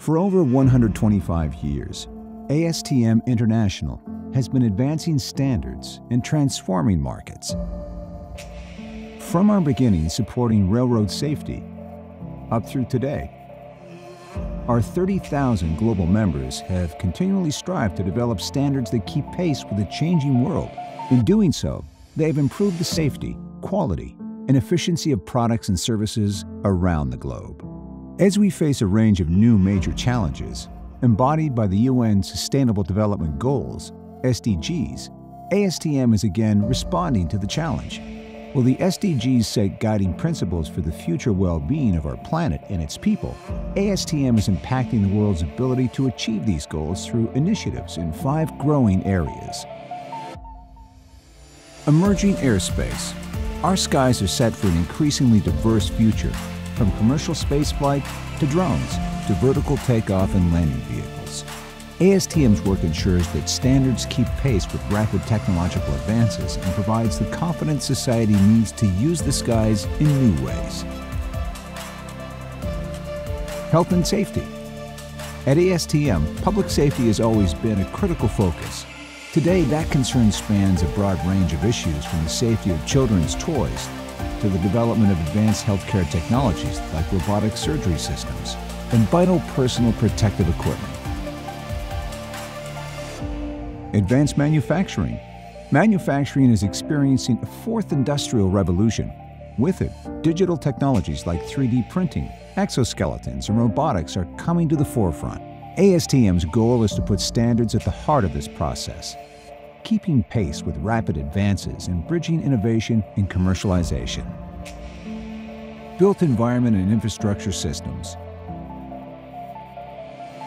For over 125 years, ASTM International has been advancing standards and transforming markets. From our beginnings supporting railroad safety up through today, our 30,000 global members have continually strived to develop standards that keep pace with a changing world. In doing so, they have improved the safety, quality, and efficiency of products and services around the globe. As we face a range of new major challenges, embodied by the UN Sustainable Development Goals, SDGs, ASTM is again responding to the challenge. While the SDGs set guiding principles for the future well-being of our planet and its people, ASTM is impacting the world's ability to achieve these goals through initiatives in five growing areas. Emerging airspace. Our skies are set for an increasingly diverse future from commercial spaceflight to drones to vertical takeoff and landing vehicles. ASTM's work ensures that standards keep pace with rapid technological advances and provides the confidence society needs to use the skies in new ways. Health and safety. At ASTM, public safety has always been a critical focus. Today, that concern spans a broad range of issues from the safety of children's toys to the development of advanced healthcare technologies like robotic surgery systems and vital personal protective equipment. Advanced manufacturing. Manufacturing is experiencing a fourth industrial revolution. With it, digital technologies like 3D printing, exoskeletons, and robotics are coming to the forefront. ASTM's goal is to put standards at the heart of this process keeping pace with rapid advances in bridging innovation and commercialization. Built environment and infrastructure systems.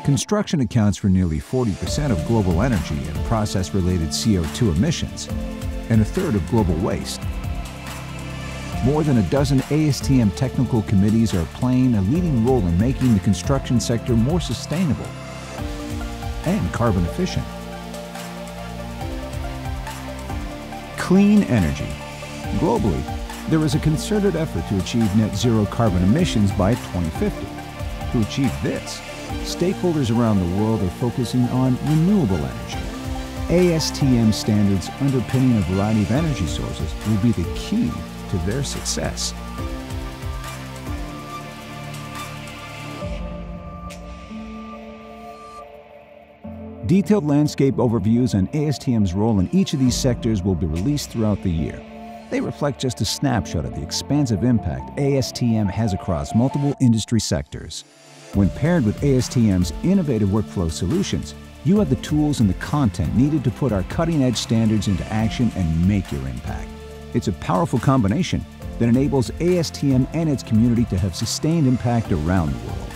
Construction accounts for nearly 40% of global energy and process-related CO2 emissions, and a third of global waste. More than a dozen ASTM technical committees are playing a leading role in making the construction sector more sustainable and carbon efficient. Clean energy. Globally, there is a concerted effort to achieve net zero carbon emissions by 2050. To achieve this, stakeholders around the world are focusing on renewable energy. ASTM standards underpinning a variety of energy sources will be the key to their success. Detailed landscape overviews on ASTM's role in each of these sectors will be released throughout the year. They reflect just a snapshot of the expansive impact ASTM has across multiple industry sectors. When paired with ASTM's innovative workflow solutions, you have the tools and the content needed to put our cutting-edge standards into action and make your impact. It's a powerful combination that enables ASTM and its community to have sustained impact around the world.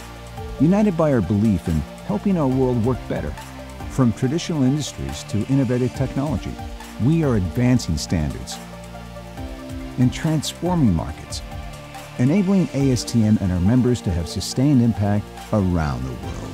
United by our belief in helping our world work better, from traditional industries to innovative technology, we are advancing standards and transforming markets, enabling ASTM and our members to have sustained impact around the world.